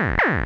Ah!